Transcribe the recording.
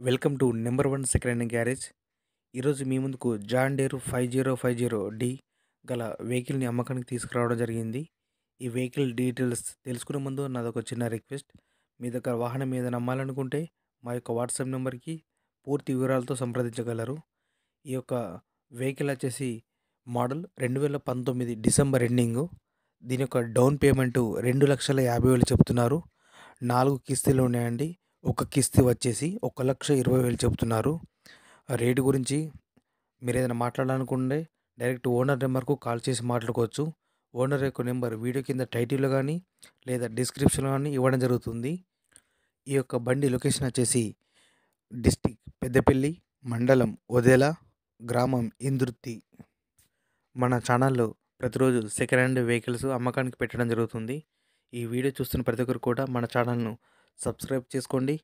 Welcome to number one second hand garage. ఈరోజు మీ ముందుకు John Deere five zero five zero D గల వెహికల్ని అమ్మకానికి తీసుకురావడం జరిగింది. ఈ వెహికల్ డీటెయిల్స్ తెలుసుకునే ముందు నాదొక చిన్న రిక్వెస్ట్. మీ దగ్గర వాహనం మీద నమ్మాలనుకుంటే మా యొక్క వాట్సాప్ నెంబర్కి పూర్తి వివరాలతో సంప్రదించగలరు. ఈ యొక్క వెహికల్ వచ్చేసి మోడల్ రెండు వేల పంతొమ్మిది డిసెంబర్ ఎండింగు. దీని యొక్క డౌన్ పేమెంట్ రెండు లక్షల యాభై వేలు చెప్తున్నారు. నాలుగు కిస్తీలు ఉన్నాయండి. ఒక కిస్తీ వచ్చేసి ఒక లక్ష ఇరవై వేలు చెబుతున్నారు. రేటు గురించి మీరు ఏదైనా మాట్లాడాలనుకుంటే డైరెక్ట్ ఓనర్ నెంబర్కు కాల్ చేసి మాట్లాడుకోవచ్చు. ఓనర్ యొక్క నెంబర్ వీడియో కింద టైటిల్లో కానీ లేదా డిస్క్రిప్షన్లో కానీ ఇవ్వడం జరుగుతుంది. ఈ యొక్క బండి లొకేషన్ వచ్చేసి డిస్టిక్ పెద్దపల్లి మండలం ఒదేల గ్రామం ఇందుర్తి. మన ఛానల్లో ప్రతిరోజు సెకండ్ హ్యాండ్ వెహికల్స్ అమ్మకానికి పెట్టడం జరుగుతుంది. ఈ వీడియో చూస్తున్న ప్రతి ఒక్కరు కూడా మన ఛానల్ను సబ్స్క్రైబ్ చేసుకోండి.